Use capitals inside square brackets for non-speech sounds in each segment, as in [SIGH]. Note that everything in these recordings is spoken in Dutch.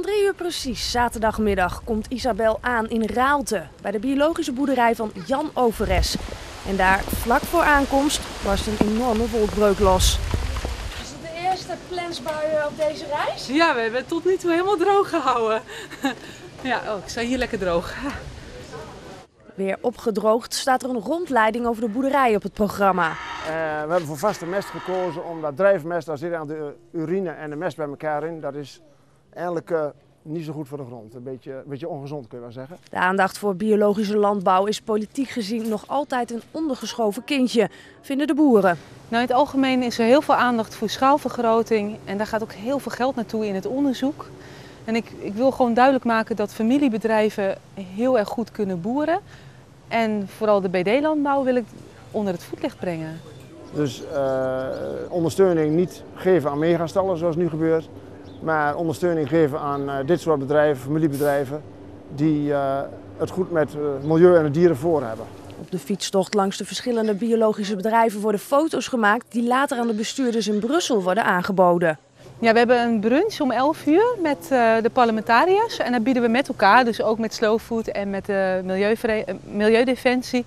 Om drie uur precies, zaterdagmiddag, komt Isabel aan in Raalte, bij de biologische boerderij van Jan Overes. En daar, vlak voor aankomst, barst een enorme wolkbreuk los. Is het de eerste plensbui op deze reis? Ja, we hebben het tot nu toe helemaal droog gehouden. [LAUGHS] Ja, oh, ik sta hier lekker droog. Weer opgedroogd staat er een rondleiding over de boerderij op het programma. Uh, we hebben voor vaste mest gekozen omdat drijfmest, daar zit aan de urine en de mest bij elkaar in. Dat is eigenlijk uh, niet zo goed voor de grond. Een beetje, een beetje ongezond kun je wel zeggen. De aandacht voor biologische landbouw is politiek gezien nog altijd een ondergeschoven kindje, vinden de boeren. Nou, in het algemeen is er heel veel aandacht voor schaalvergroting en daar gaat ook heel veel geld naartoe in het onderzoek. En ik, ik wil gewoon duidelijk maken dat familiebedrijven heel erg goed kunnen boeren. En vooral de BD-landbouw wil ik onder het voetlicht brengen. Dus uh, ondersteuning niet geven aan megastallen zoals nu gebeurt, maar ondersteuning geven aan uh, dit soort bedrijven, familiebedrijven, die uh, het goed met het milieu en de dieren voor hebben. Op de fietstocht langs de verschillende biologische bedrijven worden foto's gemaakt die later aan de bestuurders in Brussel worden aangeboden. Ja, we hebben een brunch om 11 uur met uh, de parlementariërs. En dan bieden we met elkaar, dus ook met Slow Food en met de Milieudefensie,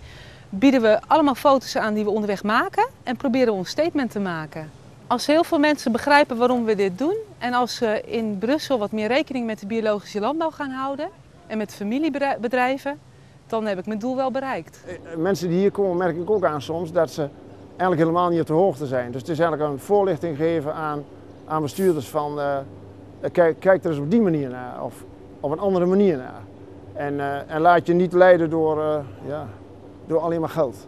bieden we allemaal foto's aan die we onderweg maken en proberen ons statement te maken. Als heel veel mensen begrijpen waarom we dit doen en als ze in Brussel wat meer rekening met de biologische landbouw gaan houden en met familiebedrijven, dan heb ik mijn doel wel bereikt. Mensen die hier komen merk ik ook aan soms dat ze eigenlijk helemaal niet op de hoogte zijn. Dus het is eigenlijk een voorlichting geven aan aan bestuurders van uh, kijk, kijk er eens op die manier naar of op een andere manier naar. En, laat je niet leiden door, ja, door alleen maar geld.